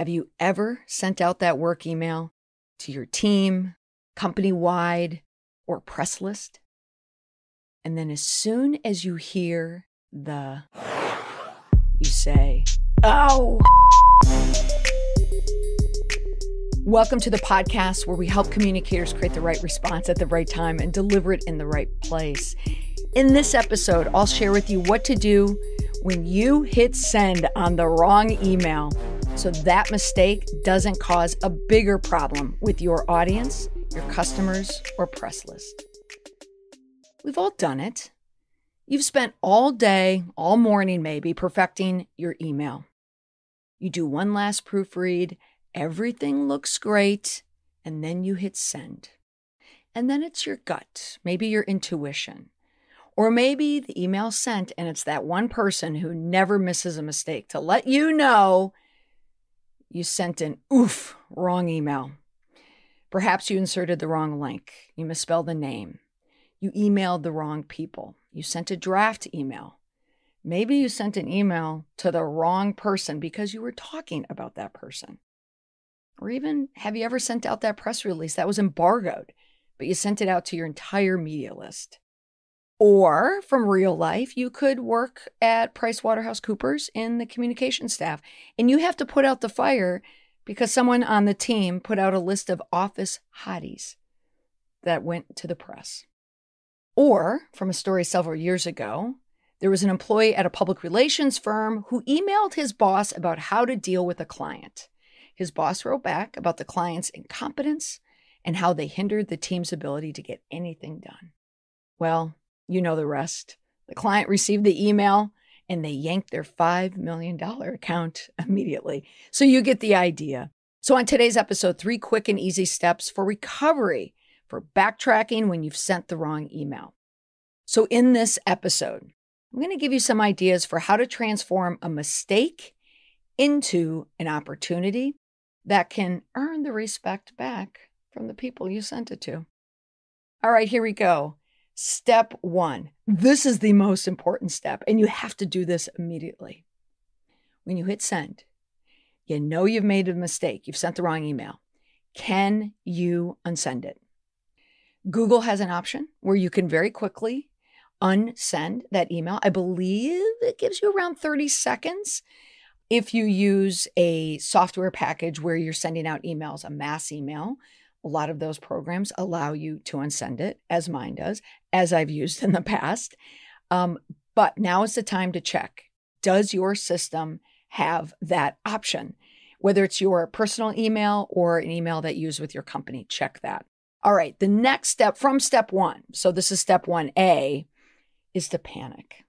Have you ever sent out that work email to your team, company wide, or press list? And then as soon as you hear the, you say, oh. Welcome to the podcast where we help communicators create the right response at the right time and deliver it in the right place. In this episode, I'll share with you what to do when you hit send on the wrong email so that mistake doesn't cause a bigger problem with your audience, your customers, or press list. We've all done it. You've spent all day, all morning maybe, perfecting your email. You do one last proofread, everything looks great, and then you hit send. And then it's your gut, maybe your intuition. Or maybe the email sent and it's that one person who never misses a mistake to let you know you sent an oof, wrong email. Perhaps you inserted the wrong link. You misspelled the name. You emailed the wrong people. You sent a draft email. Maybe you sent an email to the wrong person because you were talking about that person. Or even, have you ever sent out that press release that was embargoed, but you sent it out to your entire media list? Or from real life, you could work at PricewaterhouseCoopers in the communication staff, and you have to put out the fire because someone on the team put out a list of office hotties that went to the press. Or from a story several years ago, there was an employee at a public relations firm who emailed his boss about how to deal with a client. His boss wrote back about the client's incompetence and how they hindered the team's ability to get anything done. Well, you know the rest. The client received the email and they yanked their $5 million account immediately. So you get the idea. So, on today's episode, three quick and easy steps for recovery for backtracking when you've sent the wrong email. So, in this episode, I'm going to give you some ideas for how to transform a mistake into an opportunity that can earn the respect back from the people you sent it to. All right, here we go. Step one. This is the most important step, and you have to do this immediately. When you hit send, you know you've made a mistake, you've sent the wrong email. Can you unsend it? Google has an option where you can very quickly unsend that email. I believe it gives you around 30 seconds. If you use a software package where you're sending out emails, a mass email, a lot of those programs allow you to unsend it, as mine does, as I've used in the past. Um, but now is the time to check does your system have that option? Whether it's your personal email or an email that you use with your company, check that. All right, the next step from step one, so this is step 1A, is to panic.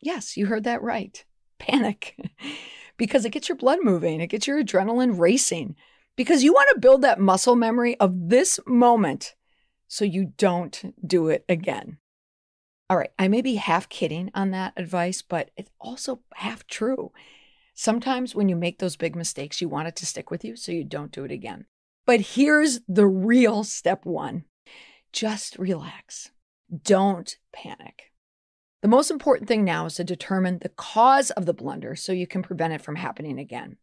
Yes, you heard that right. Panic. because it gets your blood moving, it gets your adrenaline racing because you want to build that muscle memory of this moment so you don't do it again. All right, I may be half kidding on that advice, but it's also half true. Sometimes when you make those big mistakes, you want it to stick with you so you don't do it again. But here's the real step one just relax. Don't panic. The most important thing now is to determine the cause of the blunder so you can prevent it from happening again.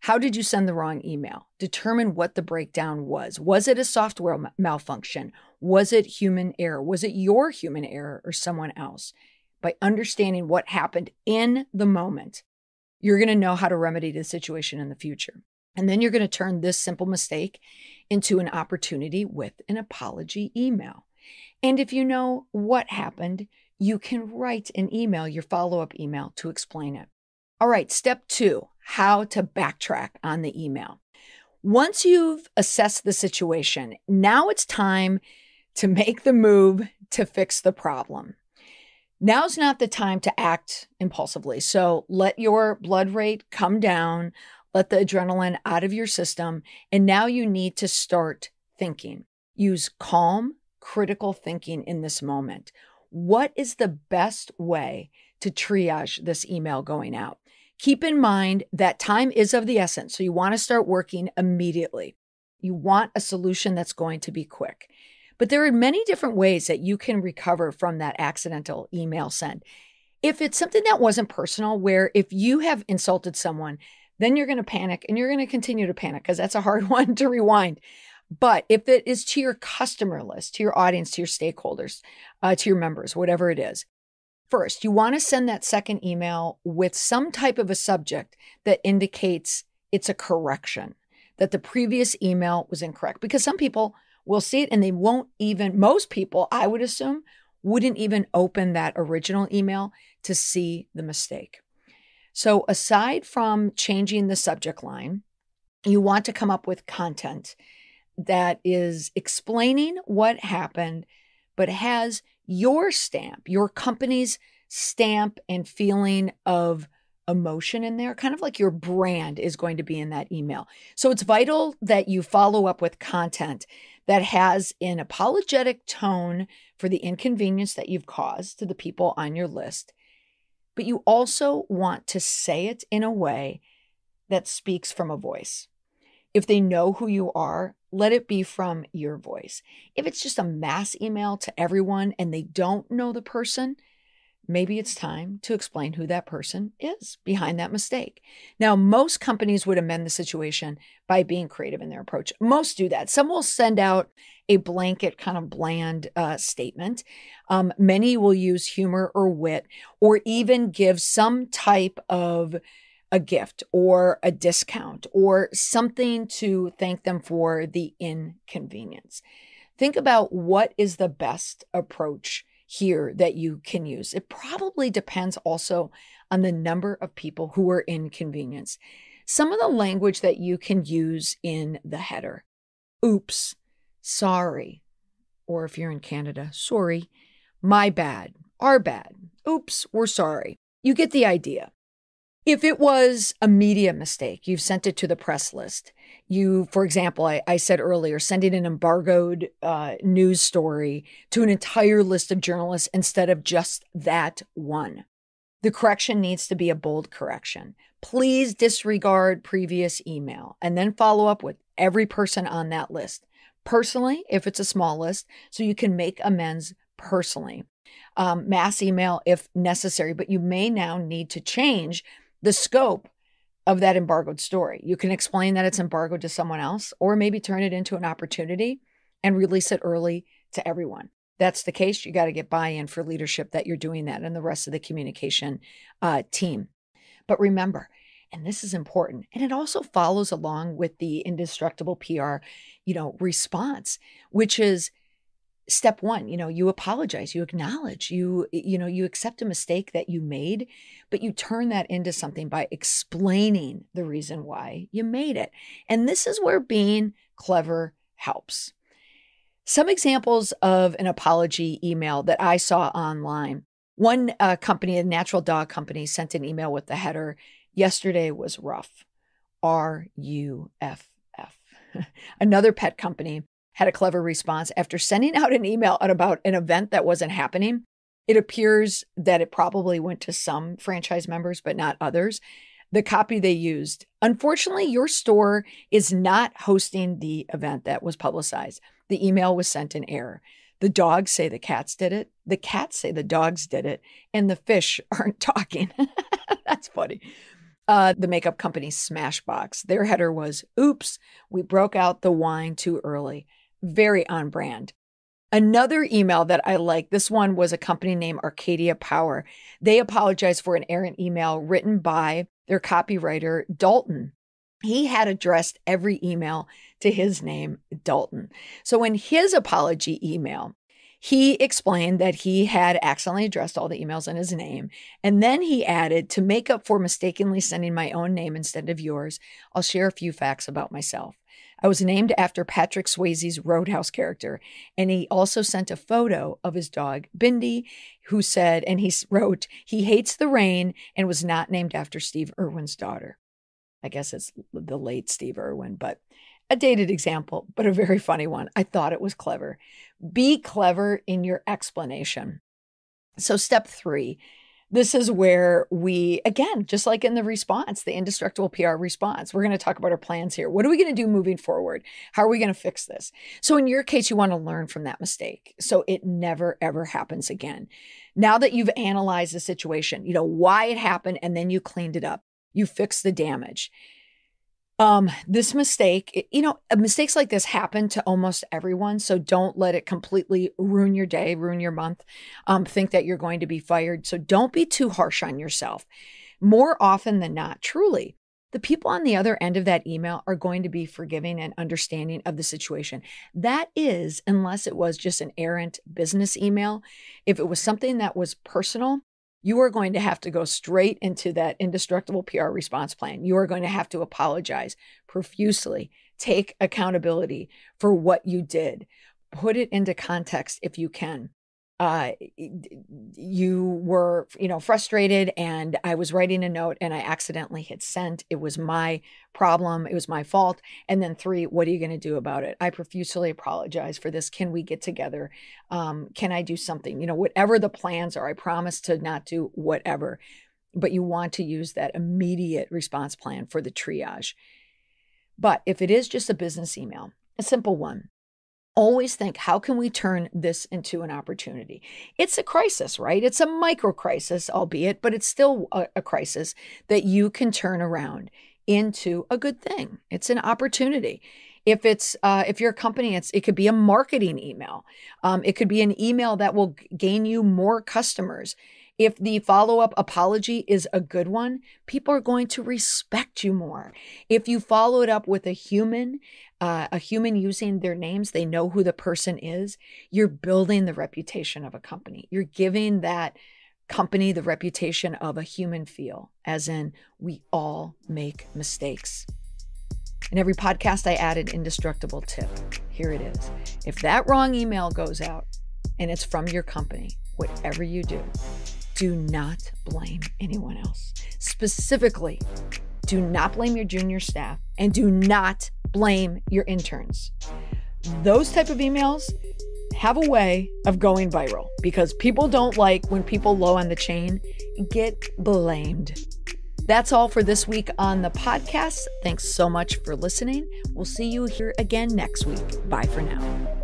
How did you send the wrong email? Determine what the breakdown was. Was it a software malfunction? Was it human error? Was it your human error or someone else? By understanding what happened in the moment, you're going to know how to remedy the situation in the future. And then you're going to turn this simple mistake into an opportunity with an apology email. And if you know what happened, you can write an email, your follow up email, to explain it. All right, step two how to backtrack on the email. Once you've assessed the situation, now it's time to make the move to fix the problem. Now's not the time to act impulsively. So let your blood rate come down, let the adrenaline out of your system, and now you need to start thinking. Use calm, critical thinking in this moment. What is the best way to triage this email going out? Keep in mind that time is of the essence. So you want to start working immediately. You want a solution that's going to be quick. But there are many different ways that you can recover from that accidental email send. If it's something that wasn't personal, where if you have insulted someone, then you're going to panic and you're going to continue to panic because that's a hard one to rewind. But if it is to your customer list, to your audience, to your stakeholders, uh, to your members, whatever it is, first, you want to send that second email with some type of a subject that indicates it's a correction, that the previous email was incorrect. Because some people will see it and they won't even, most people, I would assume, wouldn't even open that original email to see the mistake. So, aside from changing the subject line, you want to come up with content that is explaining what happened, but has your stamp, your company's stamp and feeling of emotion in there, kind of like your brand is going to be in that email. So it's vital that you follow up with content that has an apologetic tone for the inconvenience that you've caused to the people on your list. But you also want to say it in a way that speaks from a voice. If they know who you are, let it be from your voice. If it's just a mass email to everyone and they don't know the person, maybe it's time to explain who that person is behind that mistake. Now, most companies would amend the situation by being creative in their approach. Most do that. Some will send out a blanket, kind of bland uh, statement. Um, many will use humor or wit, or even give some type of a gift or a discount or something to thank them for the inconvenience. Think about what is the best approach here that you can use. It probably depends also on the number of people who are inconvenienced. Some of the language that you can use in the header oops, sorry, or if you're in Canada, sorry, my bad, our bad, oops, we're sorry. You get the idea. If it was a media mistake, you've sent it to the press list. You, for example, I, I said earlier, sending an embargoed uh, news story to an entire list of journalists instead of just that one. The correction needs to be a bold correction. Please disregard previous email and then follow up with every person on that list personally, if it's a small list, so you can make amends personally. Um, mass email if necessary, but you may now need to change the scope of that embargoed story. You can explain that it's embargoed to someone else, or maybe turn it into an opportunity and release it early to everyone. That's the case. You got to get buy in for leadership that you're doing that and the rest of the communication uh, team. But remember, and this is important, and it also follows along with the indestructible PR, you know, response, which is step one you know you apologize you acknowledge you you know you accept a mistake that you made but you turn that into something by explaining the reason why you made it. And this is where being clever helps. Some examples of an apology email that i saw online. One uh, company a natural dog company sent an email with the header yesterday was rough. R-u-f-f another pet company had a clever response after sending out an email about an event that wasn't happening. It appears that it probably went to some franchise members, but not others. The copy they used. Unfortunately, your store is not hosting the event that was publicized. The email was sent in error. The dogs say the cats did it. The cats say the dogs did it. And the fish aren't talking. That's funny. Uh, the makeup company Smashbox, their header was Oops, we broke out the wine too early very on brand. Another email that I like, this one was a company named Arcadia Power. They apologized for an errant email written by their copywriter, Dalton. He had addressed every email to his name, Dalton. So in his apology email, he explained that he had accidentally addressed all the emails in his name. And then he added, to make up for mistakenly sending my own name instead of yours, I'll share a few facts about myself. I was named after Patrick Swayze's Roadhouse character. And he also sent a photo of his dog, Bindi, who said, and he wrote, he hates the rain and was not named after Steve Irwin's daughter. I guess it's the late Steve Irwin, but a dated example, but a very funny one. I thought it was clever. Be clever in your explanation. So, step three this is where we, again, just like in the response, the indestructible PR response, we're going to talk about our plans here. What are we going to do moving forward? How are we going to fix this? So, in your case, you want to learn from that mistake so it never, ever happens again. Now that you've analyzed the situation, you know why it happened, and then you cleaned it up, you fix the damage. Um, this mistake, you know, mistakes like this happen to almost everyone. So don't let it completely ruin your day, ruin your month. Um, think that you're going to be fired. So don't be too harsh on yourself. More often than not, truly, the people on the other end of that email are going to be forgiving and understanding of the situation. That is, unless it was just an errant business email. If it was something that was personal, you are going to have to go straight into that indestructible PR response plan. You are going to have to apologize profusely, take accountability for what you did, put it into context if you can uh, you were, you know, frustrated and I was writing a note and I accidentally hit sent. It was my problem. It was my fault. And then three, what are you going to do about it? I profusely apologize for this. Can we get together? Um, can I do something? You know, whatever the plans are, I promise to not do whatever, but you want to use that immediate response plan for the triage. But if it is just a business email, a simple one, always think how can we turn this into an opportunity? It's a crisis right? It's a micro crisis albeit but it's still a, a, crisis that you can turn around into a good thing. It's an opportunity. If it's uh, if you're a company it's it could be a marketing email. Um, it could be an email that will gain you more customers if the follow up apology is a good one, people are going to respect you more. If you follow it up with a human, uh, a human using their names, they know who the person is, you're building the reputation of a company. You're giving that company the reputation of a human feel, as in, we all make mistakes. In every podcast, I add an indestructible tip. Here it is. If that wrong email goes out and it's from your company, whatever you do, do not blame anyone else. Specifically, do not blame your junior staff and do not blame your interns. Those type of emails have a way of going viral because people don't like when people low on the chain get blamed. That's all for this week on the podcast. Thanks so much for listening. We'll see you here again next week. Bye for now.